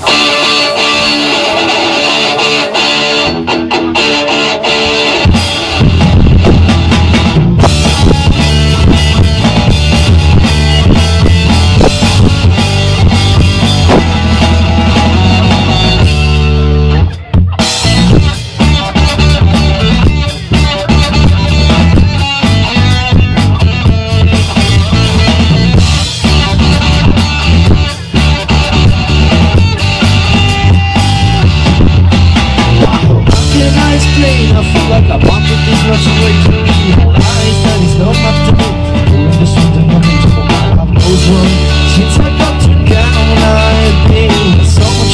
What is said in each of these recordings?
Can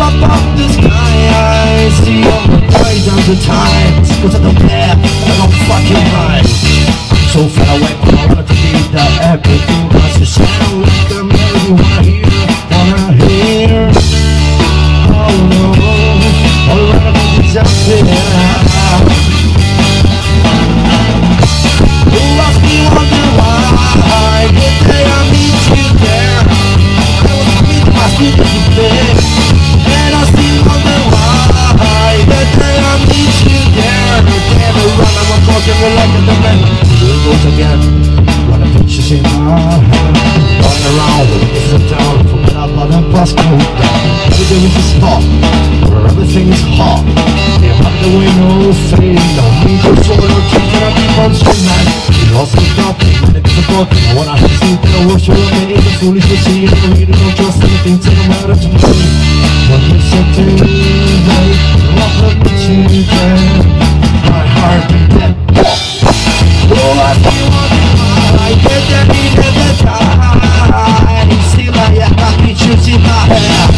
Up above the sky I see all the bright of times. Cause I don't care, I don't fucking mind. So far away from I wanted to be the everything a broken the man Here goes again the pictures in my head Going around with this and down Forget about that bus go down. Every day is a spot Where everything is hot. They have the window fading Don't need to show it or keep it up on some man You lost the nothing and it's a broken I wanna have to sleep in a worship of me The foolish to it You don't trust anything to no matter to me. When you said can see my hair